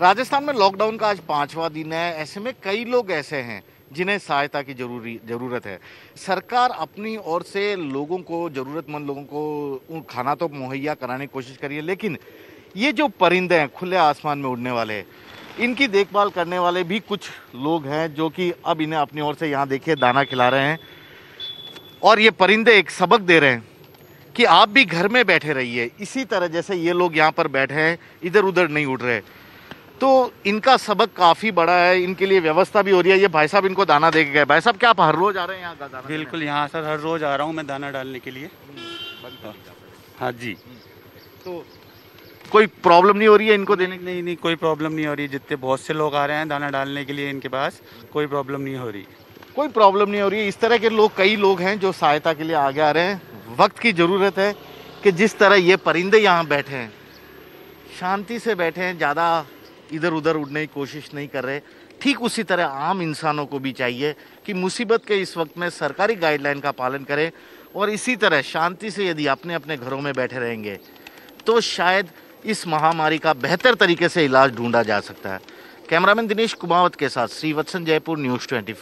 राजस्थान में लॉकडाउन का आज पांचवा दिन है। ऐसे में कई लोग ऐसे हैं जिन्हें सहायता की ज़रूरी, ज़रूरत है। सरकार अपनी ओर से लोगों को, जरूरतमंद लोगों को खाना तो मुहैया कराने की कोशिश करी है, लेकिन ये जो परिंदे हैं, खुले आसमान में उड़ने वाले, इनकी देखभाल करने वाले भी कुछ लोग हैं जो कि अब इन्हें अपनी ओर से यहाँ देखिए दाना खिला रहे हैं। और ये परिंदे एक सबक दे रहे हैं कि आप भी घर में बैठे रहिए। इसी तरह जैसे ये लोग यहाँ पर बैठे हैं इधर उधर नहीं उड़ रहे। तो इनका सबक काफ़ी बड़ा है इनके लिए व्यवस्था भी हो रही है। ये भाई साहब इनको दाना दे के गए। भाई साहब क्या आप हर रोज आ रहे हैं यहाँ दाना बिल्कुल यहाँ सर हर रोज आ रहा हूँ मैं दाना डालने के लिए। हाँ जी। तो कोई प्रॉब्लम नहीं हो रही है इनको देने की नहीं नहीं कोई प्रॉब्लम नहीं हो रही। जितने बहुत से लोग आ रहे हैं दाना डालने के लिए इनके पास कोई प्रॉब्लम नहीं हो रही। कोई प्रॉब्लम नहीं हो रही। है इस तरह के लोग कई लोग हैं जो सहायता के लिए आगे आ रहे हैं। वक्त की ज़रूरत है कि जिस तरह ये परिंदे यहाँ बैठे हैं शांति से बैठे हैं ज़्यादा इधर उधर उड़ने की कोशिश नहीं कर रहे। ठीक उसी तरह आम इंसानों को भी चाहिए कि मुसीबत के इस वक्त में सरकारी गाइडलाइन का पालन करें और इसी तरह शांति से यदि अपने अपने घरों में बैठे रहेंगे तो शायद इस महामारी का बेहतर तरीके से इलाज ढूंढा जा सकता है। कैमरामैन दिनेश कुमावत के साथ श्रीवत्सन जयपुर न्यूज़ ट्वेंटी